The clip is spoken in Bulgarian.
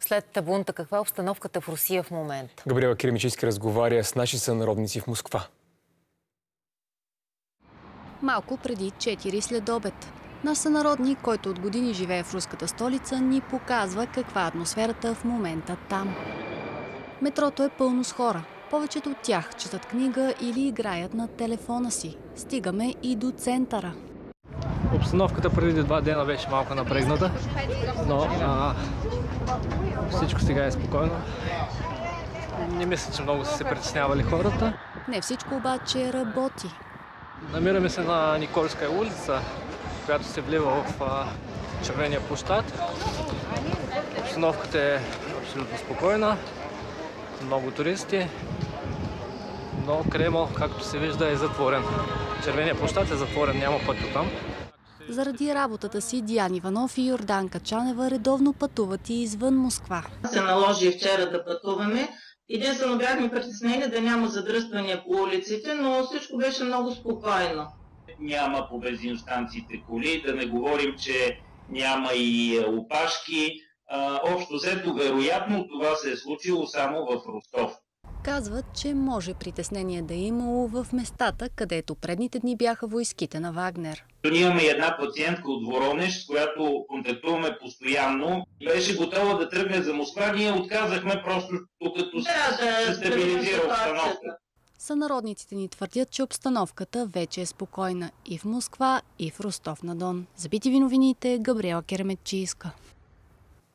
След бунта, каква е обстановката в Русия в момента? Габриела Киремичиски разговаря с наши сънародници в Москва. Малко преди 4 след обед. Наш сънародник, който от години живее в руската столица, ни показва каква е атмосферата в момента там. Метрото е пълно с хора. Повечето от тях четат книга или играят на телефона си. Стигаме и до центъра. Обстановката преди два дена беше малко напрегната, но а, всичко сега е спокойно. Не мисля, че много са се притеснявали хората. Не всичко обаче работи. Намираме се на Никольска улица, която се влива в а, Червения площад. Обстановката е абсолютно спокойна, много туристи, но Кремъл, както се вижда, е затворен. Червения площад е затворен, няма път до там. Заради работата си Диан Иванов и Йорданка Чанева редовно пътуват и извън Москва. Се наложи вчера да пътуваме. Единствено бяхме притеснени да няма задръствания по улиците, но всичко беше много спокойно. Няма по бензиностанциите коли, да не говорим, че няма и опашки. А, общо взето, вероятно това се е случило само в Ростов. Казват, че може притеснение да е имало в местата, където предните дни бяха войските на Вагнер. Ние имаме една пациентка от Воронеж, с която контактуваме постоянно. Беше готова да тръгне за Москва. Ние отказахме просто докато Да, се да, стабилизира да, обстановката. Сънародниците ни твърдят, че обстановката вече е спокойна и в Москва, и в Ростов на Дон. За BTV новините Габриела Кереметчийска.